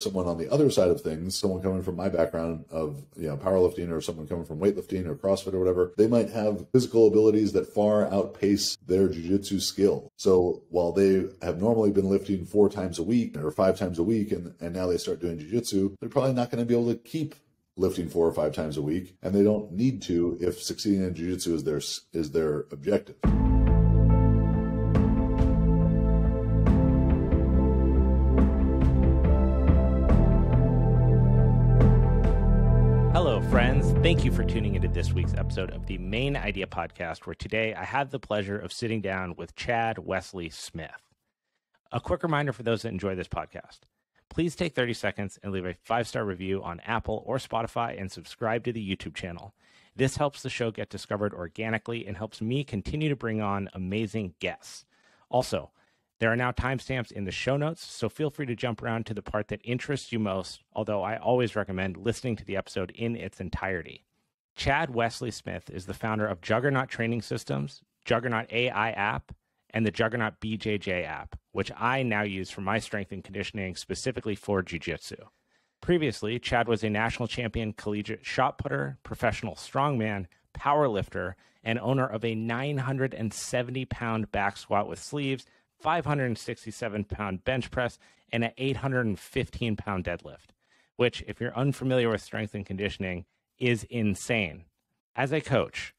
someone on the other side of things, someone coming from my background of, you know, powerlifting or someone coming from weightlifting or CrossFit or whatever, they might have physical abilities that far outpace their jujitsu skill. So while they have normally been lifting four times a week or five times a week and, and now they start doing jujitsu, they're probably not going to be able to keep lifting four or five times a week and they don't need to if succeeding in jiu-jitsu is their is their objective Thank you for tuning into this week's episode of the Mayn Idea Podcast, where today I had the pleasure of sitting down with Chad Wesley Smith. A quick reminder for those that enjoy this podcast please take 30 seconds and leave a five star review on Apple or Spotify and subscribe to the YouTube channel. This helps the show get discovered organically and helps me continue to bring on amazing guests. Also, there are now timestamps in the show notes, so feel free to jump around to the part that interests you most, although I always recommend listening to the episode in its entirety. Chad Wesley Smith is the founder of Juggernaut Training Systems, Juggernaut AI app, and the Juggernaut BJJ app, which I now use for my strength and conditioning specifically for Jiu Jitsu. Previously, Chad was a national champion collegiate shot putter, professional strongman, power lifter, and owner of a 970 pound back squat with sleeves, 567 pound bench press, and an 815 pound deadlift, which, if you're unfamiliar with strength and conditioning, is insane. As a coach,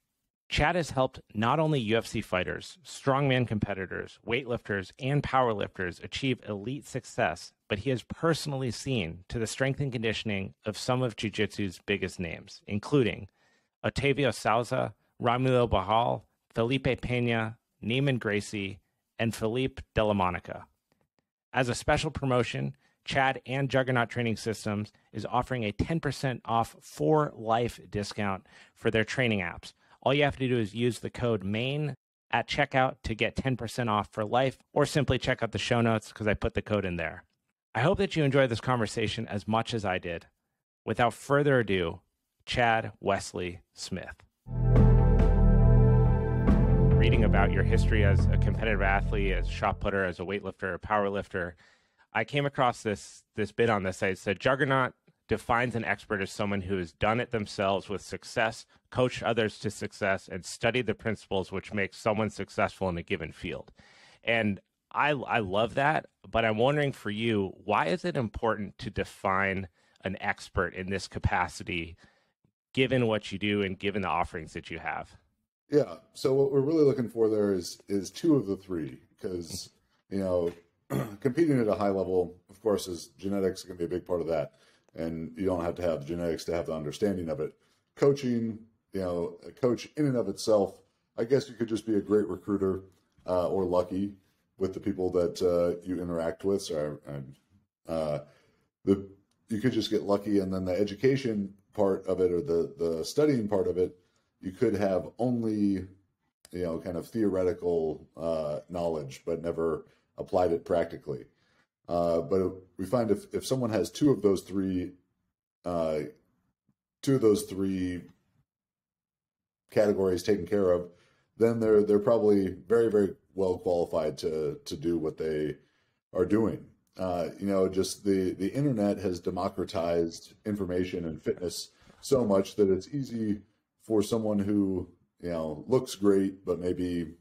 Chad has helped not only UFC fighters, strongman competitors, weightlifters, and powerlifters achieve elite success, but he has personally seen to the strength and conditioning of some of Jiu Jitsu's biggest names, including Otavio Sousa, Romulo Barral, Felipe Pena, Neiman Gracie, and Philippe Della Monica. As a special promotion, Chad and Juggernaut Training Systems is offering a 10% off for life discount for their training apps all you have to do is use the code MAYN at checkout to get 10% off for life, or simply check out the show notes because I put the code in there. I hope that you enjoyed this conversation as much as I did. Without further ado, Chad Wesley Smith. Reading about your history as a competitive athlete, as a shot putter, as a weightlifter, a power lifter, I came across this this bit on the site. It said Juggernaut defines an expert as someone who has done it themselves with success, coached others to success, and studied the principles which make someone successful in a given field. And I, I love that, but I'm wondering for you, why is it important to define an expert in this capacity, given what you do and given the offerings that you have? Yeah. So what we're really looking for there is is two of the three, because you know, competing at a high level, of course, is genetics going to be a big part of that and you don't have to have genetics to have the understanding of it. Coaching, you know, a coach in and of itself, I guess you could just be a great recruiter uh, or lucky with the people that uh, you interact with. So, uh, the you could just get lucky, and then the education part of it or the the studying part of it, you could have only you know kind of theoretical uh, knowledge, but never applied it practically. Uh, but we find if, if someone has two of those three, uh, two of those three categories taken care of, then they're they're probably very very well qualified to to do what they are doing. Uh, you know, just the the internet has democratized information and fitness so much that it's easy for someone who you know looks great, but maybe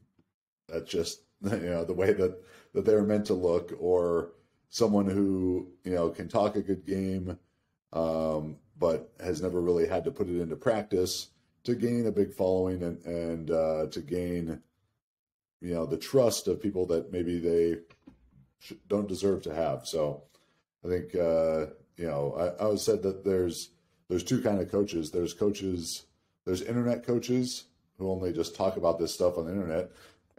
that's just you know the way that that they're meant to look, or someone who you know can talk a good game, um, but has never really had to put it into practice to gain a big following and and uh, to gain you know the trust of people that maybe they don't deserve to have. So I think uh, you know I, I always said that there's there's two kind of coaches. There's coaches. There's internet coaches who only just talk about this stuff on the internet,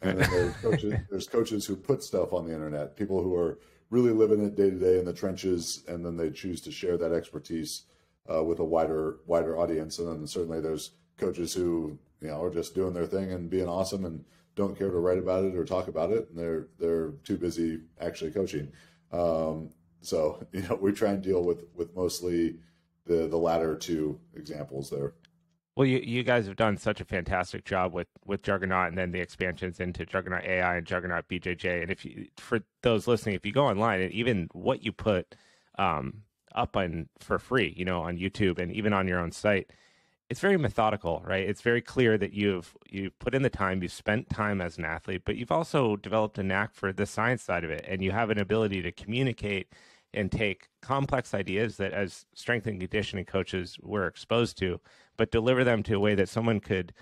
and then there's coaches. there's coaches who put stuff on the internet. People who are really living it day to day in the trenches, and then they choose to share that expertise uh, with a wider wider audience. And then certainly there's coaches who you know are just doing their thing and being awesome and don't care to write about it or talk about it, and they're they're too busy actually coaching. Um, so you know we try and deal with with mostly the the latter two examples there. Well, you, you guys have done such a fantastic job with, with Juggernaut and then the expansions into Juggernaut AI and Juggernaut BJJ. And if you, for those listening, if you go online and even what you put um, up on for free, you know, on YouTube and even on your own site, it's very methodical, right? It's very clear that you've you've put in the time, you've spent time as an athlete, but you've also developed a knack for the science side of it, and you have an ability to communicate and take complex ideas that as strength and conditioning coaches we're exposed to, but deliver them to a way that someone could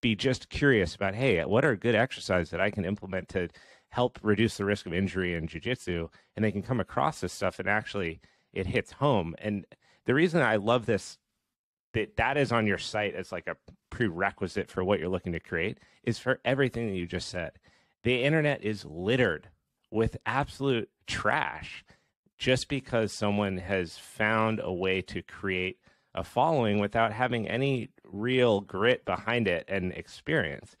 be just curious about, hey, what are good exercises that I can implement to help reduce the risk of injury in jiu-jitsu? And they can come across this stuff and actually it hits home. And the reason i love this that that is on your site as like a prerequisite for what you're looking to create is for everything that you just said. The internet is littered with absolute trash just because someone has found a way to create a following without having any real grit behind it and experience.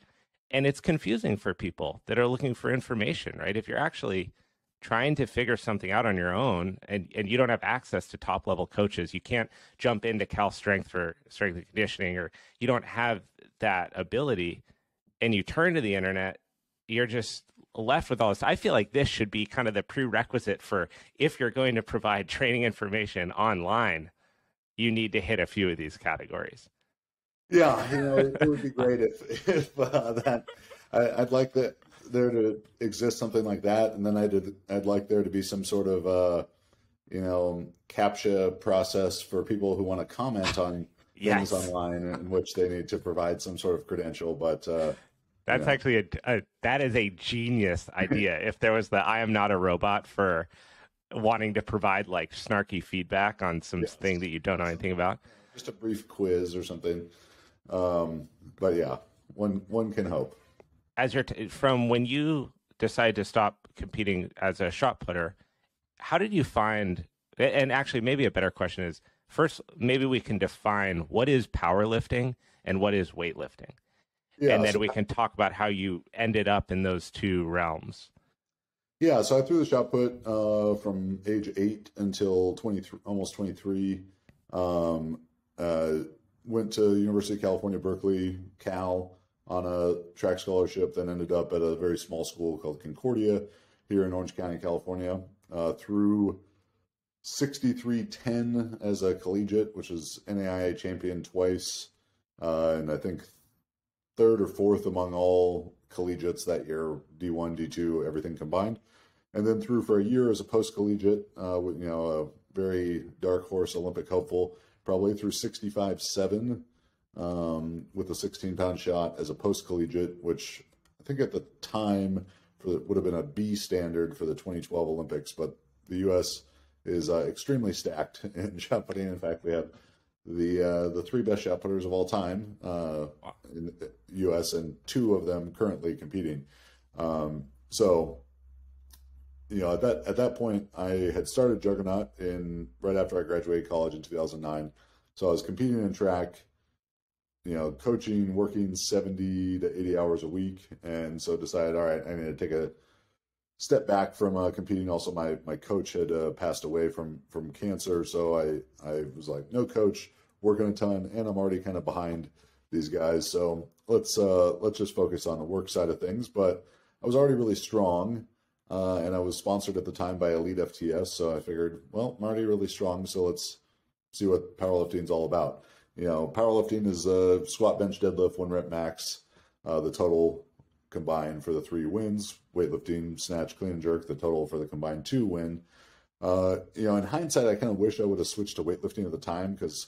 And it's confusing for people that are looking for information right? If you're actually trying to figure something out on your own and, and you don't have access to top level coaches you can't jump into cal strength for strength and conditioning or you don't have that ability and you turn to the internet you're just left with all this i feel like this should be kind of the prerequisite for if you're going to provide training information online you need to hit a few of these categories yeah, you know, it, it would be great if if uh, that. I, would like that there to exist something like that, and then I'd I'd like there to be some sort of uh, you know captcha process for people who want to comment on yes. things online in which they need to provide some sort of credential. But uh, that's know. actually a, a, that is a genius idea. if there was the I am not a robot for wanting to provide like snarky feedback on some yes. thing that you don't know anything about, just a brief quiz or something. Um, but yeah, one one can hope. As you're t- from when you decided to stop competing as a shot putter, how did you find? And actually, maybe a better question is first. Maybe we can define what is powerlifting and what is weightlifting, yeah, and then so we can talk about how you ended up in those two realms. Yeah, so I threw the shot put uh, from age eight until twenty three, almost twenty three. Um, uh, went to University of California, Berkeley, Cal on a track scholarship, then ended up at a very small school called Concordia here in Orange County, California, uh, through 6310 as a collegiate, which is NAIA champion twice, uh, and I think third or fourth among all collegiates that year, D1, D2, everything combined. And then through for a year as a post collegiate, uh, you know, a very dark horse Olympic hopeful probably through 65 7 um, with a 16 pound shot as a post collegiate, which I think at the time for the, would have been a B standard for the 2012 Olympics. But the U.S. is uh, extremely stacked in shot putting. In fact, we have the uh, the three best shot putters of all time uh, in the U.S. and two of them currently competing. Um, so you know, at that at that point, I had started Juggernaut in right after I graduated college in 2009. So I was competing in track, you know, coaching, working 70 to 80 hours a week, and so decided, all right, I need to take a step back from uh, competing. Also, my my coach had uh, passed away from from cancer, so I I was like, no coach, working a ton, and I'm already kind of behind these guys. So let's uh, let's just focus on the work side of things. But I was already really strong uh, and I was sponsored at the time by Elite FTS. So I figured, well, I'm already really strong, so let's see what powerlifting is all about. You know, powerlifting is a squat, bench, deadlift, one rep max. Uh, the total combined for the three wins. Weightlifting, snatch, clean and jerk. The total for the combined two win. Uh, you know, in hindsight, I kind of wish I would have switched to weightlifting at the time because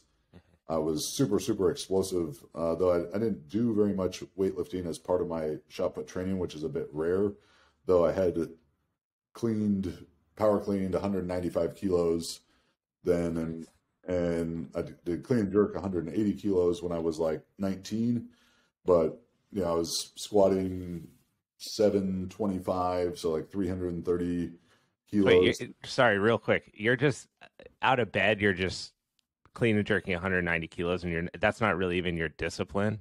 I was super, super explosive. Uh, though I, I, didn't do very much weightlifting as part of my shot put training, which is a bit rare. Though I had cleaned, power cleaned 195 kilos then, and and I did clean and jerk 180 kilos when I was like 19, but you know I was squatting 725, so like 330 kilos. Wait, sorry, real quick, you're just out of bed. You're just clean and jerking 190 kilos, and you're that's not really even your discipline.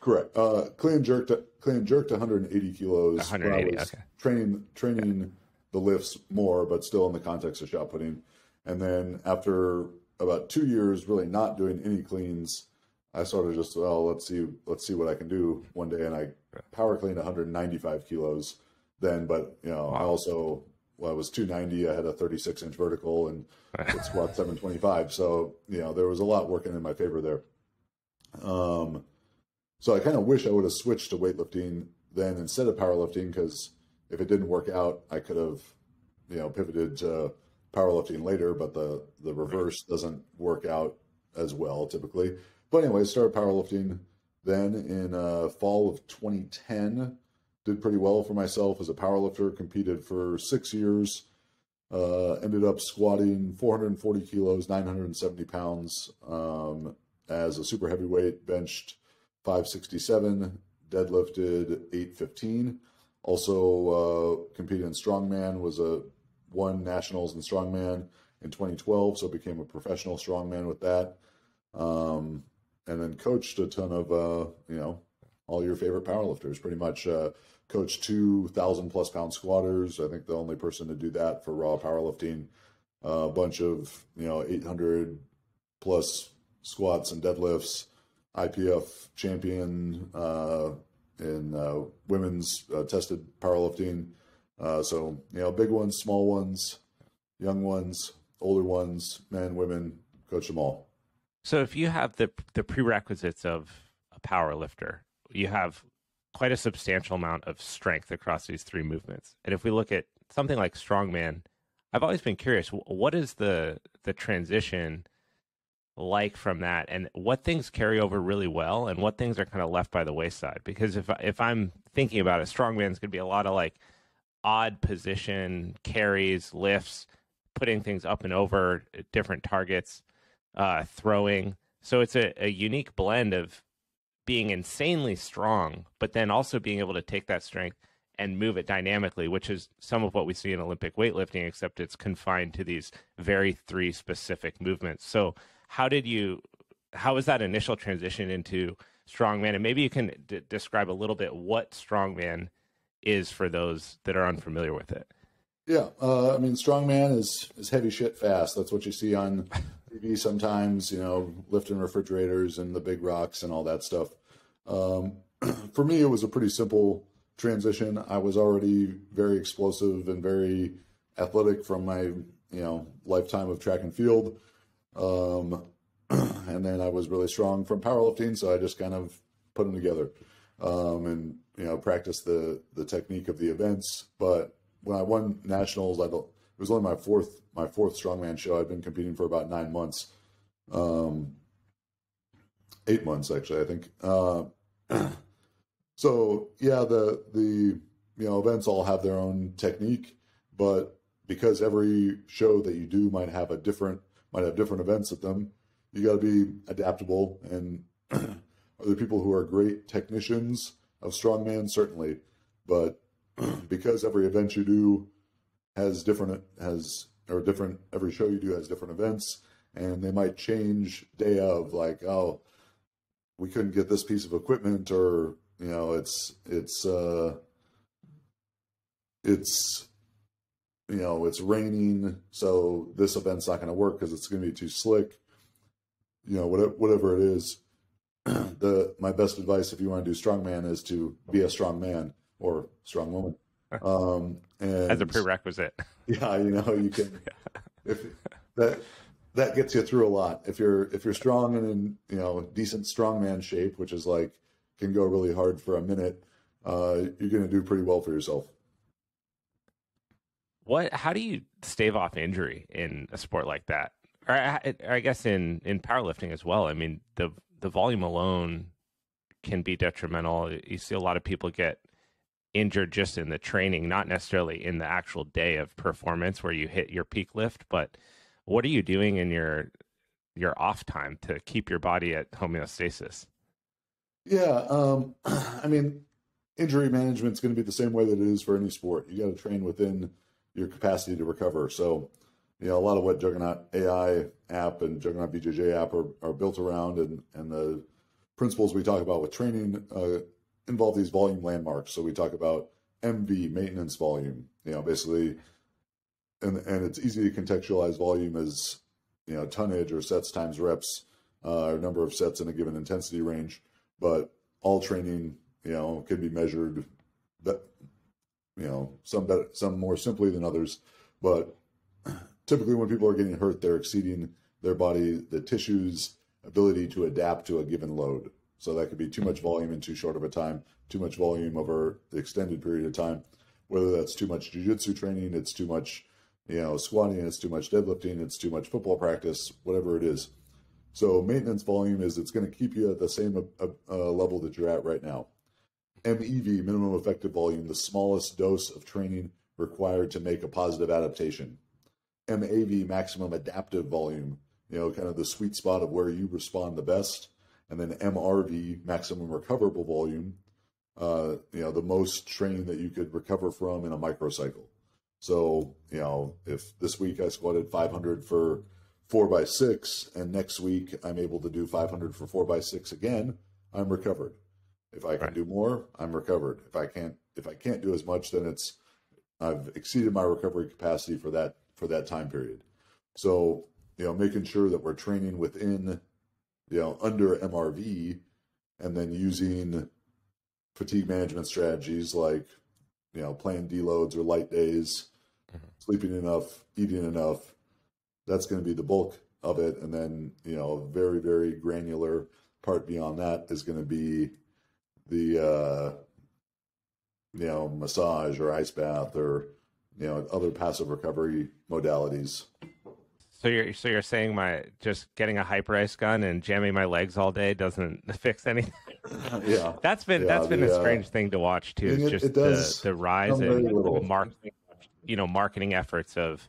Correct. Uh, clean jerked clean jerked 180 kilos. 180. Okay. Training training the lifts more, but still in the context of shot putting. And then after about two years, really not doing any cleans, I sort of just well, let's see, let's see what I can do one day, and I power cleaned 195 kilos then. But you know, wow. I also well, I was 290. I had a 36 inch vertical and squat 725. So you know there was a lot working in my favor there. Um, so I kind of wish I would have switched to weightlifting then instead of powerlifting because if it didn't work out, I could have you know pivoted to powerlifting later. But the the reverse doesn't work out as well typically. But anyway, started powerlifting then in uh, fall of 2010 did pretty well for myself as a powerlifter. Competed for six years. Uh, ended up squatting 440 kilos, 970 pounds um, as a super heavyweight. Benched 567, deadlifted 815. Also uh, competed in strongman. Was a won nationals in strongman in 2012, so became a professional strongman with that. Um, and then coached a ton of uh, you know all your favorite powerlifters. Pretty much uh, coached two thousand plus pound squatters. I think the only person to do that for raw powerlifting. Uh, a bunch of you know eight hundred plus squats and deadlifts. IPF champion uh, in uh, women's uh, tested powerlifting. Uh, so you know, big ones, small ones, young ones, older ones, men, women, coach them all. So if you have the the prerequisites of a power lifter, you have quite a substantial amount of strength across these three movements. And if we look at something like strongman, I've always been curious what is the the transition like from that? And what things carry over really well and what things are kind of left by the wayside? Because if if I'm thinking about it strongman's going to be a lot of like odd position carries, lifts, putting things up and over uh, different targets uh, throwing. So it's a, a unique blend of being insanely strong, but then also being able to take that strength and move it dynamically, which is some of what we see in Olympic weightlifting, except it's confined to these very three specific movements. So, how did you, how was that initial transition into strongman? And maybe you can d- describe a little bit what strongman is for those that are unfamiliar with it. Yeah, uh, I mean, strongman is is heavy shit fast. That's what you see on TV sometimes. You know, lifting refrigerators and the big rocks and all that stuff. Um, for me, it was a pretty simple transition. I was already very explosive and very athletic from my you know lifetime of track and field, um, and then I was really strong from powerlifting. So I just kind of put them together um, and you know practice the the technique of the events. But when I won nationals, I it was only my fourth my fourth strongman show. I'd been competing for about nine months, um, eight months actually, I think. Uh, so yeah, the the you know events all have their own technique, but because every show that you do might have a different might have different events at them, you got to be adaptable and Are there people who are great technicians of strongman? Certainly, but because every event you do has different has or different every show you do has different events, and they might change day of like oh we couldn't get this piece of equipment or you know it's it's uh it's you know it's raining so this event's not going to work because it's going to be too slick you know whatever, whatever it is the my best advice if you want to do strongman is to be a strong man or strong woman. Um, and as a prerequisite. Yeah, you know, you can if that that gets you through a lot. If you're if you're strong and in you know decent strongman shape, which is like can go really hard for a minute, uh, you're going to do pretty well for yourself. What? How do you stave off injury in a sport like that? Or I, I guess in in powerlifting as well. I mean, the the volume alone can be detrimental. You see a lot of people get injured just in the training, not necessarily in the actual day of performance where you hit your peak lift, but what are you doing in your your off time to keep your body at homeostasis? Yeah, um, I mean, injury management is going to be the same way that it is for any sport. You got to train within your capacity to recover. So you know, a lot of what Juggernaut AI app and Juggernaut BJJ app are, are built around, and and the principles we talk about with training uh, involve these volume landmarks. So we talk about MV maintenance volume. You know, basically, and and it's easy to contextualize volume as you know tonnage or sets times reps, uh, or number of sets in a given intensity range. But all training, you know, can be measured that you know, some better, some more simply than others. But typically, when people are getting hurt, they're exceeding their body, the tissue's ability to adapt to a given load. So that could be too much volume in too short of a time, too much volume over the extended period of time. Whether that's too much jujitsu training, it's too much, you know, squatting, it's too much deadlifting, it's too much football practice, whatever it is. So maintenance volume is it's going to keep you at the same uh, uh, level that you're at right now. MEV, minimum effective volume, the smallest dose of training required to make a positive adaptation. MAV, maximum adaptive volume, you know, kind of the sweet spot of where you respond the best. And then MRV, maximum recoverable volume, uh, you know, the most training that you could recover from in a microcycle. So, you know, if this week I squatted 500 for four by six, and next week I'm able to do 500 for four by six again, I'm recovered. If I can right. do more, I'm recovered. If I can't, if I can't do as much, then it's I've exceeded my recovery capacity for that for that time period. So, you know, making sure that we're training within, you know, under MRV, and then using fatigue management strategies like, you know, playing deloads or light days, mm-hmm. sleeping enough, eating enough. That's going to be the bulk of it, and then you know, a very very granular part beyond that is going to be the uh, you know massage or ice bath or you know other passive recovery modalities. So you're so you're saying my just getting a Hyperice gun and jamming my legs all day doesn't fix anything? yeah, that's been yeah, that's been the, a strange uh, thing to watch too. Is just the the rise in marketing, you know, marketing efforts of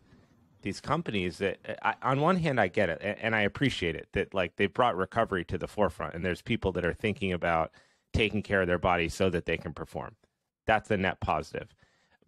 these companies that I, on one hand I get it and I appreciate it that like they brought recovery to the forefront and there's people that are thinking about taking care of their body so that they can perform. That's a net positive.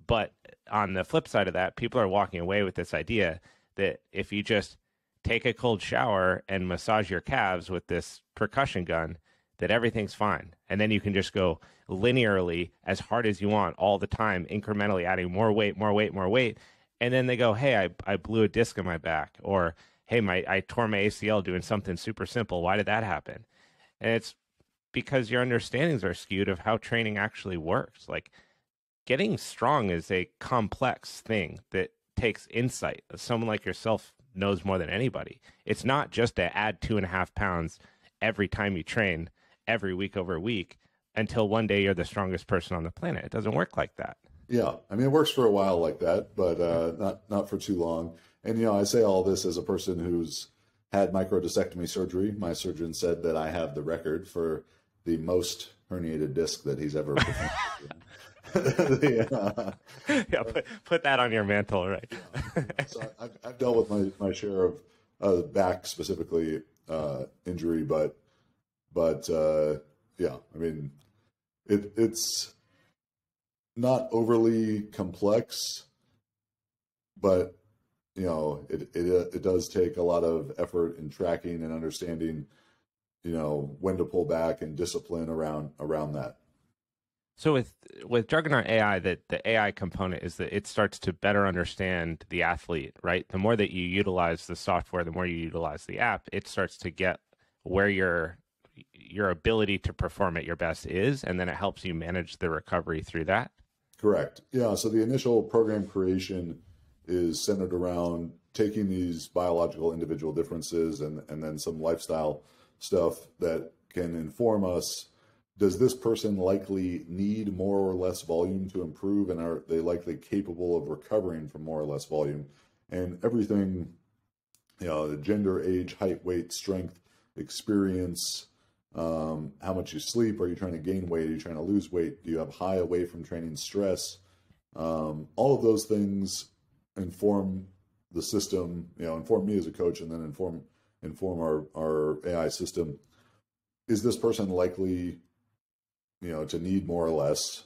But on the flip side of that, people are walking away with this idea that if you just take a cold shower and massage your calves with this percussion gun, that everything's fine. And then you can just go linearly as hard as you want all the time, incrementally adding more weight, more weight, more weight. And then they go, hey, I, I blew a disc in my back, or hey, my I tore my ACL doing something super simple. Why did that happen? And it's because your understandings are skewed of how training actually works. Like getting strong is a complex thing that takes insight. Someone like yourself knows more than anybody. It's not just to add two and a half pounds every time you train, every week over week, until one day you're the strongest person on the planet. It doesn't work like that. Yeah, I mean, it works for a while like that, but uh, not not for too long. And you know, I say all this as a person who's had microdiscectomy surgery. My surgeon said that I have the record for the most herniated disc that he's ever performed. Uh, yeah, put, put that on your mantle, right? so I've, I've, dealt with my, my share of uh, back specifically uh, injury, but but uh, yeah, I mean, it it's not overly complex, but you know, it it it does take a lot of effort in tracking and understanding you know when to pull back and discipline around around that so with with Juggernaut AI, that the AI component is that it starts to better understand the athlete, right? The more that you utilize the software, the more you utilize the app, it starts to get where your your ability to perform at your best is, and then it helps you manage the recovery through that. Correct. Yeah. So the initial program creation is centered around taking these biological individual differences and and then some lifestyle stuff that can inform us does this person likely need more or less volume to improve and are they likely capable of recovering from more or less volume and everything you know gender age height weight strength experience um, how much you sleep are you trying to gain weight are you trying to lose weight do you have high away from training stress um, all of those things inform the system you know inform me as a coach and then inform inform our, our AI system. Is this person likely, you know, to need more or less?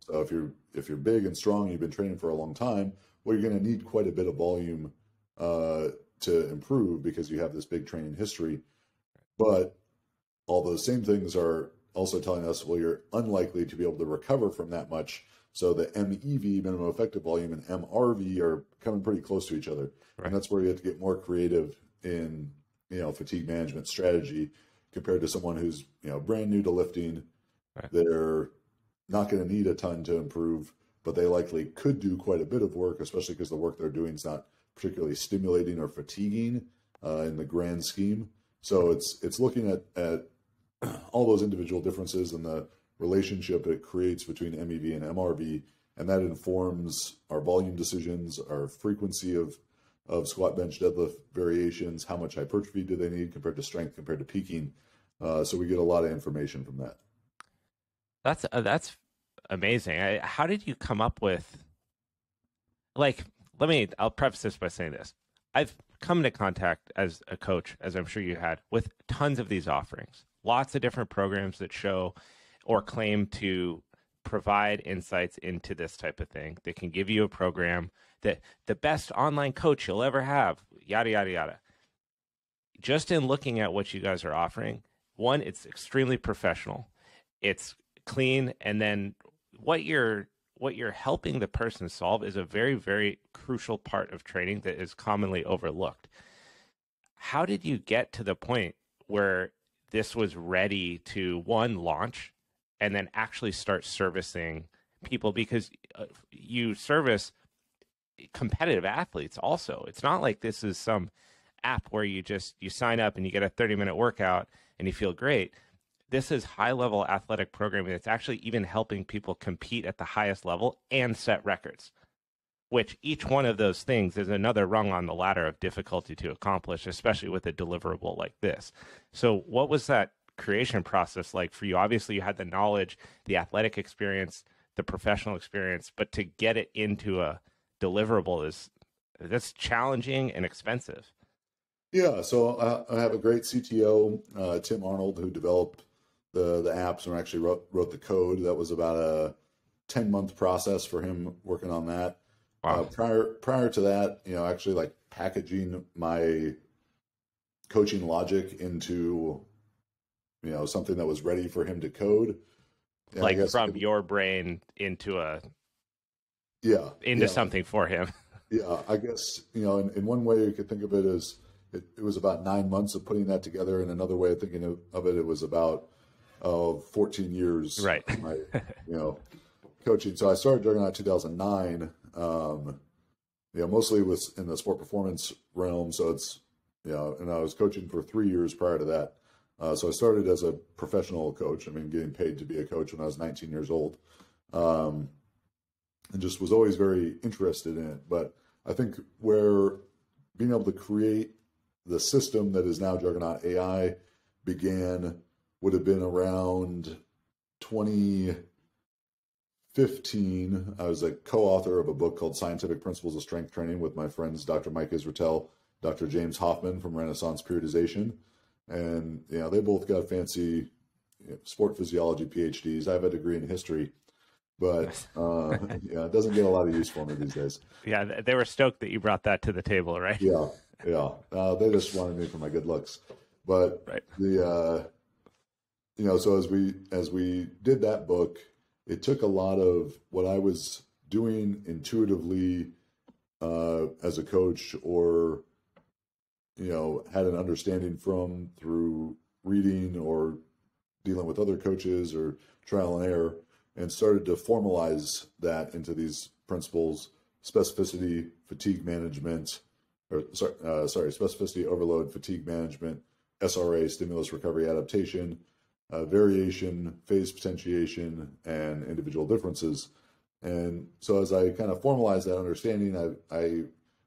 So if you're if you're big and strong, you've been training for a long time, well, you're going to need quite a bit of volume uh, to improve because you have this big training history. But all those same things are also telling us, well, you're unlikely to be able to recover from that much. So the MEV, minimum effective volume, and MRV are coming pretty close to each other. Right. And that's where you have to get more creative in you know fatigue management strategy compared to someone who's you know brand new to lifting. Right. They're not going to need a ton to improve. but they likely could do quite a bit of work, especially because the work they're doing is not particularly stimulating or fatiguing uh, in the grand scheme. So it's it's looking at at all those individual differences and the relationship it creates between MEV and MRV, and that informs our volume decisions, our frequency of of squat, bench, deadlift variations, how much hypertrophy do they need compared to strength, compared to peaking. Uh, so we get a lot of information from that. That's uh, that's amazing. I, how did you come up with? Like, let me. I'll preface this by saying this. I've come into contact as a coach, as I'm sure you had, with tons of these offerings. Lots of different programs that show or claim to provide insights into this type of thing. They can give you a program that the best online coach you'll ever have, yada, yada, yada. Just in looking at what you guys are offering, one, it's extremely professional, it's clean, and then what you're what you're helping the person solve is a very very crucial part of training that is commonly overlooked. How did you get to the point where this was ready to one launch and then actually start servicing people? Because uh, you service competitive athletes also. It's not like this is some app where you just you sign up and you get a 30 minute workout and you feel great this is high level athletic programming that's actually even helping people compete at the highest level and set records which each one of those things is another rung on the ladder of difficulty to accomplish especially with a deliverable like this so what was that creation process like for you? Obviously, you had the knowledge, the athletic experience, the professional experience, but to get it into a deliverable is that's challenging and expensive. Yeah, so uh, I have a great CTO, uh, Tim Arnold, who developed the the apps and actually wrote wrote the code. That was about a ten month process for him working on that. Wow. Uh, prior prior to that, you know, actually like packaging my coaching logic into you know something that was ready for him to code and like from it, your brain into a yeah into yeah. something for him yeah i guess you know in, in one way you could think of it as it, it, was about nine months of putting that together and another way of thinking of, of it it was about uh, 14 years right. my you know coaching. So i started juggernaut 2009 um you know mostly was in the sport performance realm. So it's you know and i was coaching for three years prior to that. Uh, so I started as a professional coach. I mean, getting paid to be a coach when I was 19 years old, um, and just was always very interested in it. But I think where being able to create the system that is now Juggernaut AI began would have been around 2015. I was a co-author of a book called Scientific Principles of Strength Training with my friends Dr. Mike Israetel, Dr. James Hoffman from Renaissance Periodization and you know they both got fancy you know, sport physiology PhDs. I have a degree in history, but uh, yeah, it doesn't get a lot of use for me these days. Yeah, they were stoked that you brought that to the table, right? Yeah, yeah. Uh, they just wanted me for my good looks, but right. the uh, you know, so as we as we did that book, it took a lot of what I was doing intuitively uh, as a coach or you know, had an understanding from through reading or dealing with other coaches or trial and error, and started to formalize that into these principles specificity, fatigue management, or sorry, uh, sorry specificity, overload, fatigue management, SRA, stimulus recovery adaptation, uh, variation, phase potentiation, and individual differences. And so as I kind of formalized that understanding, I, I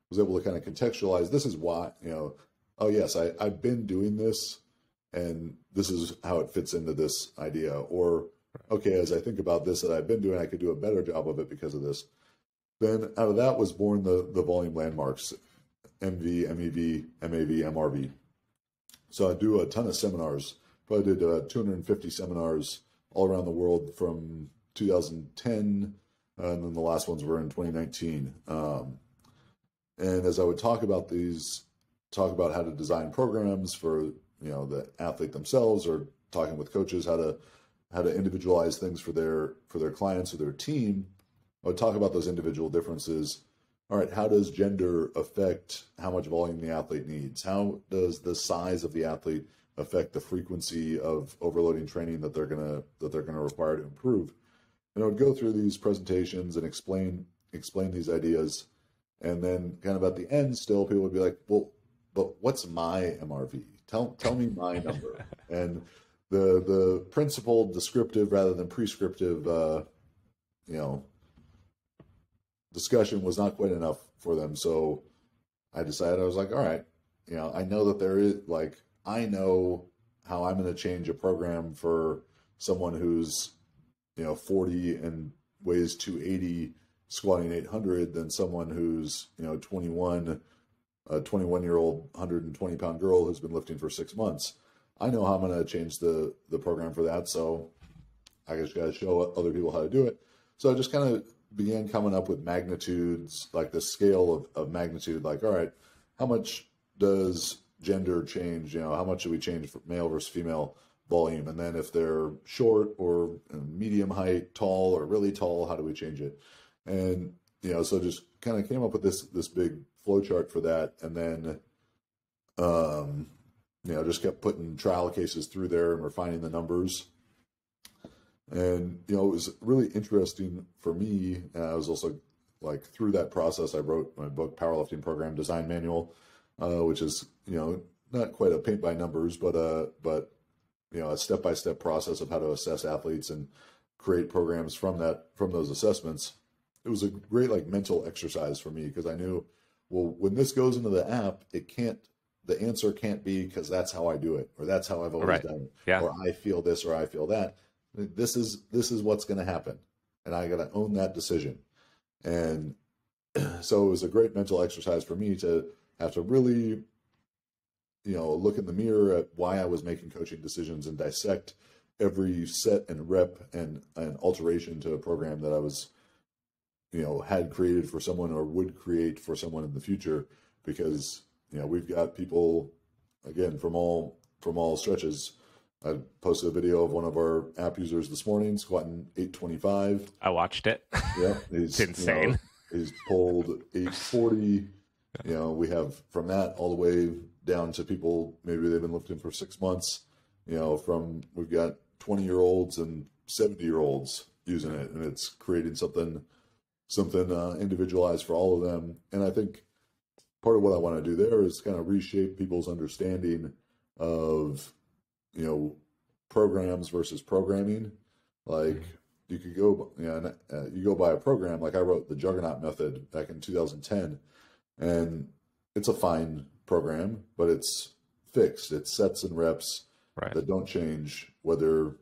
was able to kind of contextualize this is why, you know, oh, yes, I, I've been doing this and this is how it fits into this idea. Or, okay, as I think about this that I've been doing, I could do a better job of it because of this. Then out of that was born the, the volume landmarks MV, MEV, MAV, MRV. So I do a ton of seminars. Probably did uh, 250 seminars all around the world from 2010, uh, and then the last ones were in 2019. Um, and as I would talk about these, talk about how to design programs for you know the athlete themselves, or talking with coaches how to how to individualize things for their for their clients or their team. I would talk about those individual differences. All right, how does gender affect how much volume the athlete needs? How does the size of the athlete affect the frequency of overloading training that they're gonna that they're gonna require to improve? and I would go through these presentations and explain explain these ideas, and then kind of at the end, still people would be like, "Well, but what's my MRV? Tell tell me my number." and the the principled descriptive rather than prescriptive, uh, you know, discussion was not quite enough for them. So I decided I was like, all right, you know, I know that there is like I know how I'm going to change a program for someone who's you know 40 and weighs 280 squatting 800 than someone who's you know 21 a 21 year old 120 pound girl who's been lifting for six months. I know how i'm going to change the the program for that so i just got to show other people how to do it. So i just kind of began coming up with magnitudes like the scale of, of magnitude like all right how much does gender change you know how much do we change for male versus female volume? And then if they're short or medium height tall or really tall how do we change it? And you know so just kind of came up with this this big flow chart for that. And then um you know just kept putting trial cases through there and refining the numbers. And you know it was really interesting for me and i was also like through that process i wrote my book powerlifting program design manual uh, which is you know not quite a paint by numbers but uh but you know a step by step process of how to assess athletes and create programs from that from those assessments it was a great like mental exercise for me because i knew well when this goes into the app it can't the answer can't be because that's how i do it or that's how i've always right. done it yeah. or i feel this or i feel that this is this is what's going to happen and i got to own that decision and so it was a great mental exercise for me to have to really you know, look in the mirror at why I was making coaching decisions and dissect every set and rep and an alteration to a program that I was, you know, had created for someone or would create for someone in the future, because you know we've got people, again from all from all stretches. I posted a video of one of our app users this morning squatting 825. I watched it. Yeah, he's it's insane. You know, he's pulled 840. You know, we have from that all the way down to people maybe they've been lifting for six months. You know, from we've got 20 year olds and 70 year olds using it, and it's creating something something uh, individualized for all of them. And I think part of what I want to do there is kind of reshape people's understanding of you know programs versus programming. Like mm-hmm. you could go, you know, uh, you go by a program. Like I wrote the Juggernaut method back in 2010, and it's a fine program, but it's fixed. It's sets and reps right. that don't change whether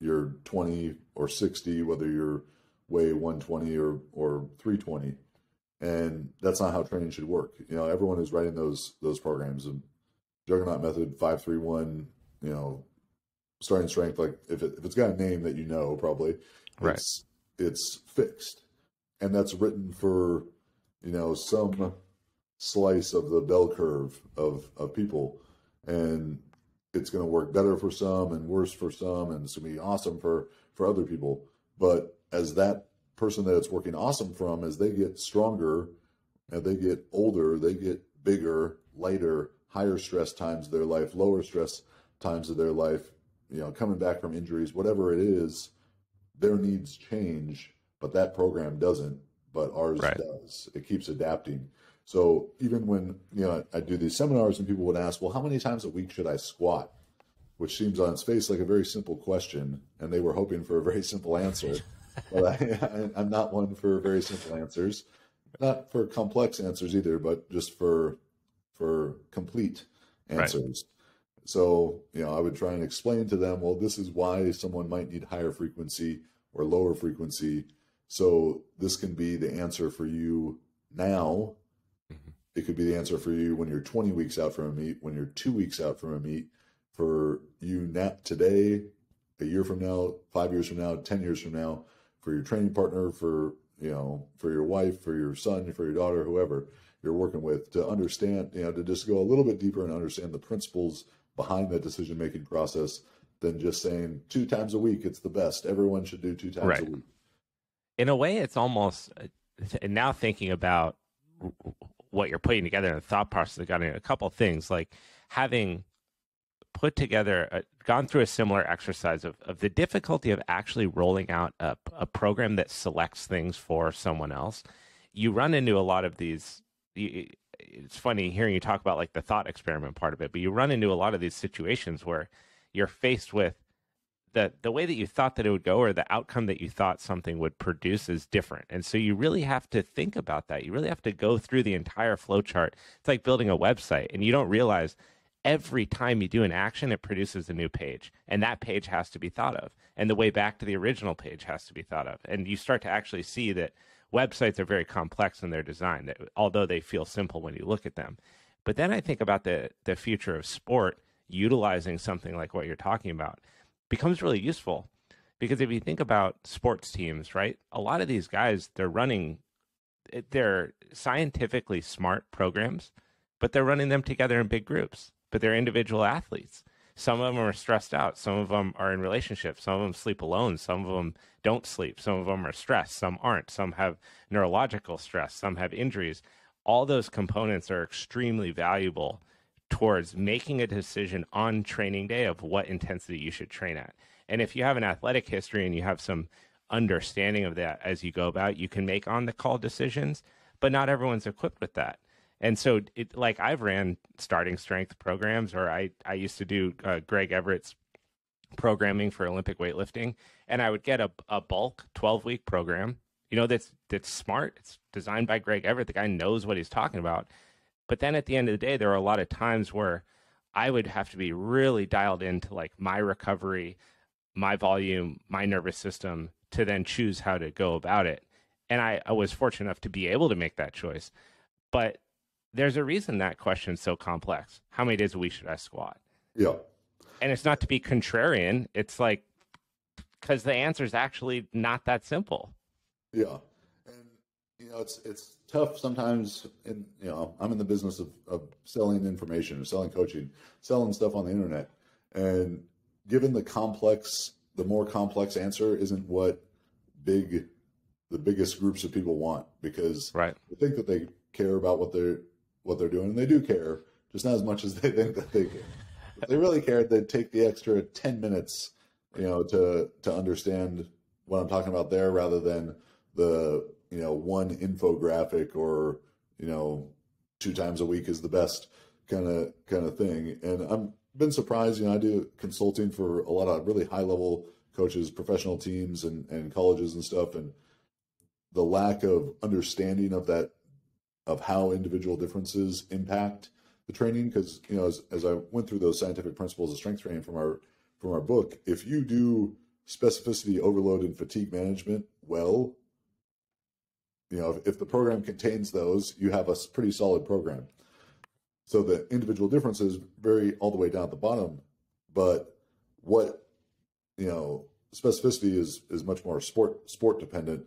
you're 20 or 60, whether you're weigh 120 or or 320. And that's not how training should work. You know, everyone who's writing those those programs and Juggernaut method 531, you know, starting strength like if it, if it's got a name that you know probably right. it's it's fixed. And that's written for you know some slice of the bell curve of, of people. And it's going to work better for some and worse for some. And it's going to be awesome for, for other people. But as that person that it's working awesome from, as they get stronger and they get older, they get bigger, lighter, higher stress times of their life, lower stress times of their life, you know, coming back from injuries, whatever it is, their needs change, but that program doesn't, but ours right. does. It keeps adapting. So even when you know I do these seminars and people would ask, well, how many times a week should I squat? Which seems on its face like a very simple question, and they were hoping for a very simple answer. but I, am not one for very simple answers, not for complex answers either, but just for for complete answers. Right. So you know, I would try and explain to them, well, this is why someone might need higher frequency or lower frequency. So this can be the answer for you now Mm-hmm. It could be the answer for you when you're 20 weeks out from a meet, when you're two weeks out from a meet. For you not today, a year from now, five years from now, 10 years from now, for your training partner, for you know, for your wife, for your son, for your daughter, whoever you're working with, to understand, you know, to just go a little bit deeper and understand the principles behind that decision making process than just saying two times a week it's the best. Everyone should do two times right. a week. In a way, it's almost uh, now thinking about what you're putting together and the thought process that got in a couple things like having put together, a, gone through a similar exercise of, of the difficulty of actually rolling out a, a program that selects things for someone else. You run into a lot of these. It's funny hearing you talk about like the thought experiment part of it, but you run into a lot of these situations where you're faced with the the way that you thought that it would go or the outcome that you thought something would produce is different. And so you really have to think about that. You really have to go through the entire flow chart. It's like building a website and you don't realize every time you do an action it produces a new page and that page has to be thought of and the way back to the original page has to be thought of. And you start to actually see that websites are very complex in their design that although they feel simple when you look at them. But then I think about the the future of sport utilizing something like what you're talking about becomes really useful because if you think about sports teams, right? A lot of these guys they're running eh, they're scientifically smart programs, but they're running them together in big groups. But they're individual athletes. Some of them are stressed out. Some of them are in relationships. Some of them sleep alone. Some of them don't sleep. Some of them are stressed. Some aren't. Some have neurological stress. Some have injuries. All those components are extremely valuable towards making a decision on training day of what intensity you should train at. And if you have an athletic history and you have some understanding of that as you go about, you can make on the call decisions, but not everyone's equipped with that. And so, it, like I've ran starting strength programs, or I, I used to do uh, Greg Everett's programming for Olympic weightlifting, and I would get a, a bulk 12 week program, you know, that's, that's smart. It's designed by Greg Everett. The guy knows what he's talking about but then at the end of the day, there are a lot of times where I would have to be really dialed into like my recovery, my volume, my nervous system to then choose how to go about it. And I, I was fortunate enough to be able to make that choice. But there's a reason that question's so complex. How many days a week should I squat? Yeah. And it's not to be contrarian. It's like, because the answer is actually not that simple. Yeah. And, you know, it's, it's, tough sometimes in you know i'm in the business of, of selling information or selling coaching selling stuff on the internet and given the complex the more complex answer isn't what big the biggest groups of people want because right. they think that they care about what they're what they're doing and they do care just not as much as they think that they care if they really cared they'd take the extra 10 minutes you know to to understand what i'm talking about there rather than the you know one infographic or you know two times a week is the best kind of kind of thing. And i'm been surprised you know i do consulting for a lot of really high level coaches professional teams and, and colleges and stuff. And the lack of understanding of that of how individual differences impact the training. Because you know as, as i went through those scientific principles of strength training from our from our book if you do specificity overload and fatigue management well you know, if, if the program contains those, you have a pretty solid program. So the individual differences vary all the way down at the bottom, but what you know, specificity is is much more sport sport dependent.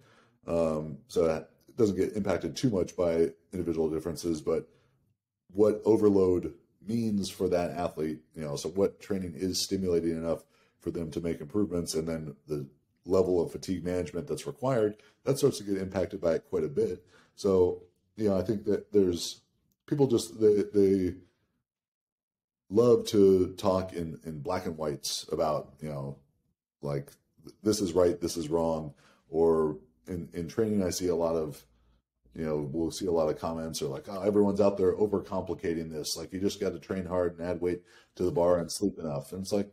Um, so it doesn't get impacted too much by individual differences, but what overload means for that athlete, you know, so what training is stimulating enough for them to make improvements, and then the level of fatigue management that's required, that starts to get impacted by it quite a bit. So, you know, I think that there's people just they they love to talk in in black and whites about you know like this is right, this is wrong, or in in training I see a lot of you know we'll see a lot of comments or like oh everyone's out there overcomplicating this. Like you just got to train hard and add weight to the bar and sleep enough. And it's like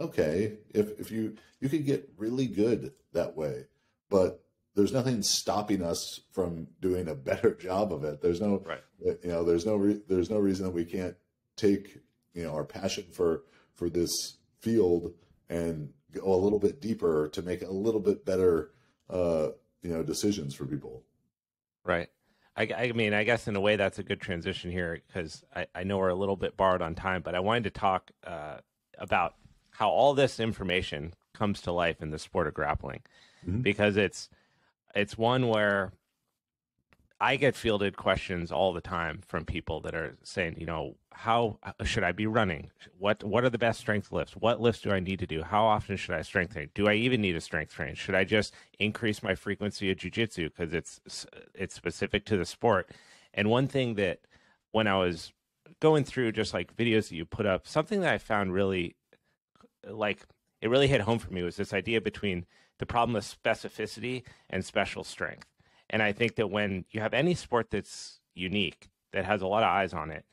okay, if if you you could get really good that way, but there's nothing stopping us from doing a better job of it. There's no, right. you know, there's no re- there's no reason that we can't take you know our passion for for this field and go a little bit deeper to make a little bit better uh, you know decisions for people. Right. I, I, mean, I guess in a way that's a good transition here because I, I know we're a little bit borrowed on time, but I wanted to talk uh, about how all this information comes to life in the sport of grappling mm-hmm. because it's it's one where I get fielded questions all the time from people that are saying, you know, how should I be running? What what are the best strength lifts? What lifts do I need to do? How often should I strength train? Do I even need a strength train? Should I just increase my frequency of jujitsu because it's it's specific to the sport? And one thing that when I was going through just like videos that you put up, something that I found really like it really hit home for me was this idea between the problem of specificity and special strength. And I think that when you have any sport that's unique, that has a lot of eyes on it,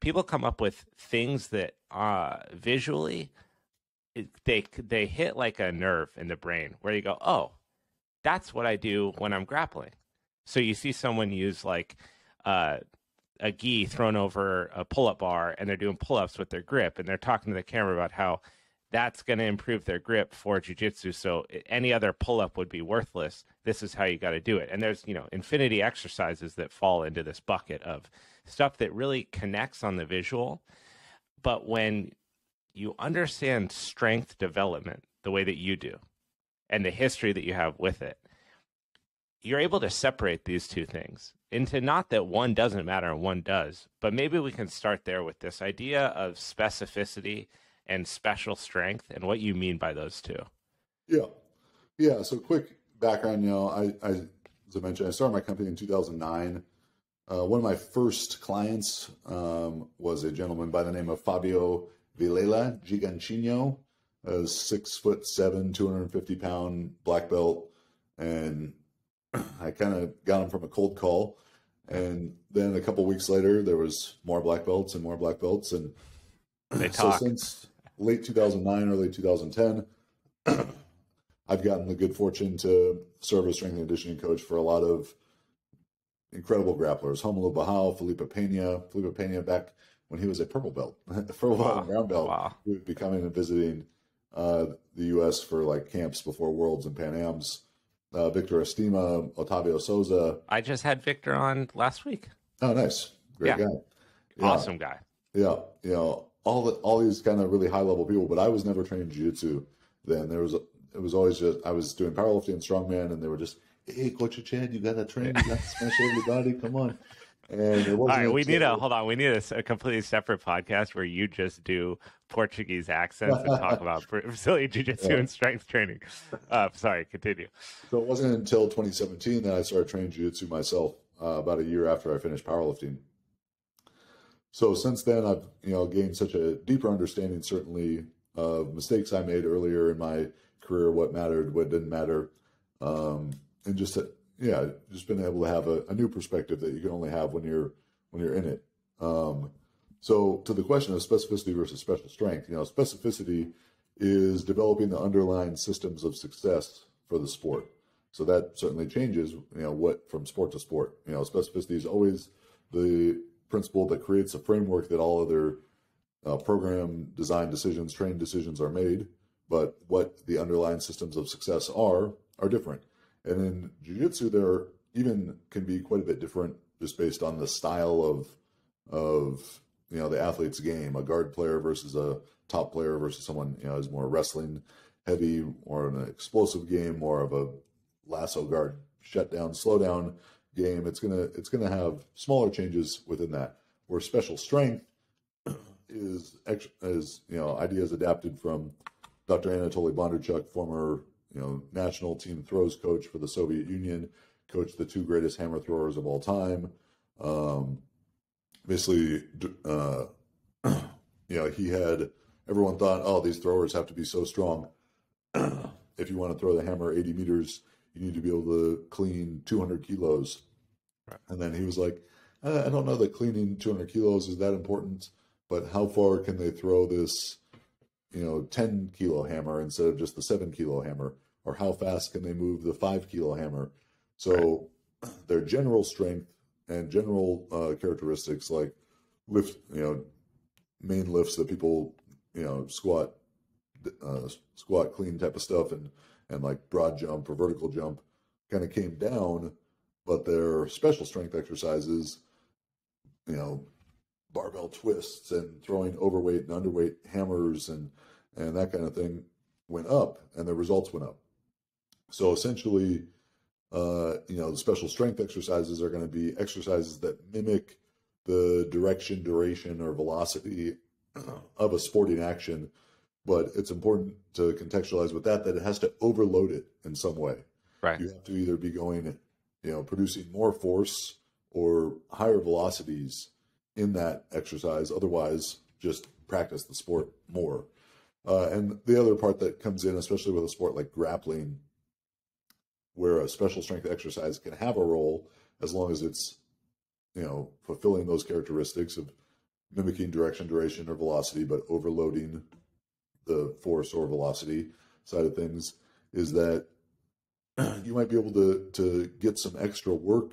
people come up with things that uh, visually they they hit like a nerve in the brain where you go, oh, that's what I do when I'm grappling. So you see someone use like uh, a gi thrown over a pull-up bar, and they're doing pull-ups with their grip, and they're talking to the camera about how that's going to improve their grip for jujitsu. So any other pull-up would be worthless. This is how you got to do it. And there's you know infinity exercises that fall into this bucket of stuff that really connects on the visual. But when you understand strength development the way that you do and the history that you have with it, you're able to separate these two things into not that one doesn't matter and one does, but maybe we can start there with this idea of specificity and special strength and what you mean by those two. Yeah. Yeah. So, quick background you know, I, I as I mentioned, I started my company in 2009. Uh, one of my first clients um, was a gentleman by the name of Fabio Vilela Giganchino, a six foot seven, 250 pound black belt. And I kind of got him from a cold call. And then a couple weeks later, there was more black belts and more black belts. And so since late 2009, early 2010, I've gotten the good fortune to serve as strength and conditioning coach for a lot of incredible grapplers. Romulo Barral, Felipe Pena, Felipe Pena back when he was a purple belt, purple wow. belt brown belt, wow. becoming and visiting uh, the U.S. for like camps before Worlds and Pan Am's. Uh, Victor Estima, Otavio Sousa. I just had Victor on last week. Oh, nice, great yeah. guy, yeah. awesome guy. Yeah, you know all the all these kind of really high level people, but I was never trained jiu-jitsu then. There was a, it was always just I was doing powerlifting and strongman, and they were just hey, Coach Chad, you got to train, you got to smash everybody. Come on. And it wasn't All right, we need a hold on. We need a, a, completely separate podcast where you just do Portuguese accents and talk about Brazilian jiu-jitsu yeah. and strength training. Uh, sorry, continue. So it wasn't until 2017 that I started training jiu-jitsu myself. Uh, about a year after I finished powerlifting. So since then, I've you know gained such a deeper understanding, certainly of mistakes I made earlier in my career, what mattered, what didn't matter, um, and just yeah, just been able to have a, a, new perspective that you can only have when you're when you're in it. Um, so to the question of specificity versus special strength, you know, specificity is developing the underlying systems of success for the sport. So that certainly changes, you know, what from sport to sport. You know, specificity is always the principle that creates a framework that all other uh, program design decisions, train decisions are made, but what the underlying systems of success are are different. And in jiu-jitsu, there even can be quite a bit different just based on the style of of you know the athlete's game. A guard player versus a top player versus someone you know is more wrestling heavy or an explosive game, more of a lasso guard shut down, slow down game. It's gonna it's gonna have smaller changes within that. Where special strength is is you know ideas adapted from Dr. Anatoly Bondarchuk, former you know, national team throws coach for the Soviet Union, coached the two greatest hammer throwers of all time. Um, basically, uh, you know, he had everyone thought, oh, these throwers have to be so strong. if you want to throw the hammer 80 meters, you need to be able to clean 200 kilos. Right. And then he was like, uh, I don't know that cleaning 200 kilos is that important, but how far can they throw this, you know, 10 kilo hammer instead of just the seven kilo hammer? or how fast can they move the five kilo hammer. So right. their general strength and general uh, characteristics like lift, you know, main lifts that people, you know, squat, uh, squat clean type of stuff and, and like broad jump or vertical jump kind of came down, but their special strength exercises, you know, barbell twists and throwing overweight and underweight hammers and, and that kind of thing went up and the results went up. So essentially, uh, you know, the special strength exercises are going to be exercises that mimic the direction, duration, or velocity of a sporting action. But it's important to contextualize with that that it has to overload it in some way. Right. You have to either be going, you know, producing more force or higher velocities in that exercise. Otherwise, just practice the sport more. Uh, and the other part that comes in, especially with a sport like grappling, where a special strength exercise can have a role as long as it's, you know, fulfilling those characteristics of mimicking direction, duration, or velocity, but overloading the force or velocity side of things, is that you might be able to to get some extra work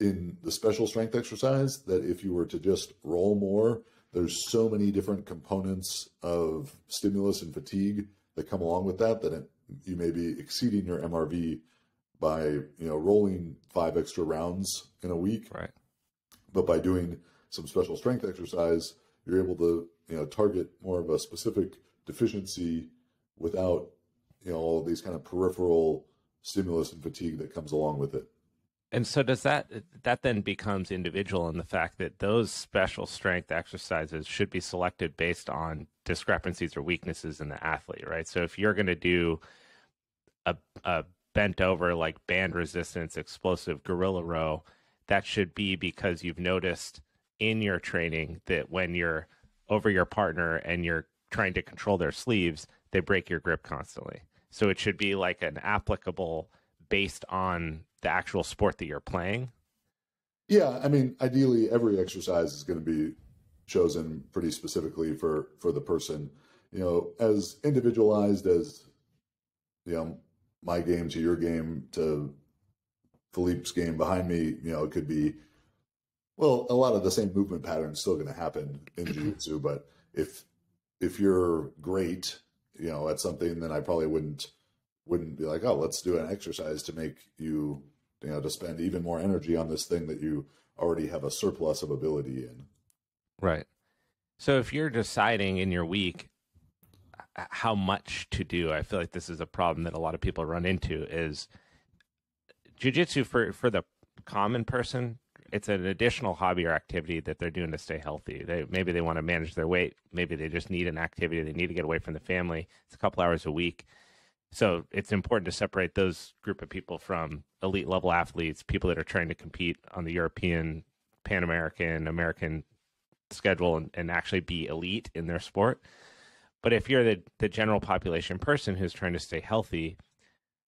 in the special strength exercise that if you were to just roll more, there's so many different components of stimulus and fatigue that come along with that that it, you may be exceeding your MRV by you know rolling five extra rounds in a week. Right. But by doing some special strength exercise, you're able to you know target more of a specific deficiency without you know all these kind of peripheral stimulus and fatigue that comes along with it. And so does that that then becomes individual in the fact that those special strength exercises should be selected based on discrepancies or weaknesses in the athlete, right? So if you're going to do a, a bent over like band resistance explosive gorilla row, that should be because you've noticed in your training that when you're over your partner and you're trying to control their sleeves, they break your grip constantly. So it should be like an applicable based on the actual sport that you're playing? Yeah, I mean, ideally, every exercise is going to be chosen pretty specifically for for the person. You know, as individualized as you know my game to your game to Philippe's game behind me. You know, it could be well, a lot of the same movement patterns still going to happen in mm-hmm. jiu-jitsu, but if if you're great, you know, at something, then I probably wouldn't wouldn't be like, oh, let's do an exercise to make you you know to spend even more energy on this thing that you already have a surplus of ability in. Right. So if you're deciding in your week how much to do i feel like this is a problem that a lot of people run into is jiu-jitsu for for the common person it's an additional hobby or activity that they're doing to stay healthy. They maybe they want to manage their weight, maybe they just need an activity, they need to get away from the family. It's a couple hours a week. So it's important to separate those group of people from elite level athletes, people that are trying to compete on the European, Pan American, American schedule and, and actually be elite in their sport. But if you're the, the general population person who's trying to stay healthy,